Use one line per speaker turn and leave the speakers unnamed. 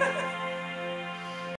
Yeah.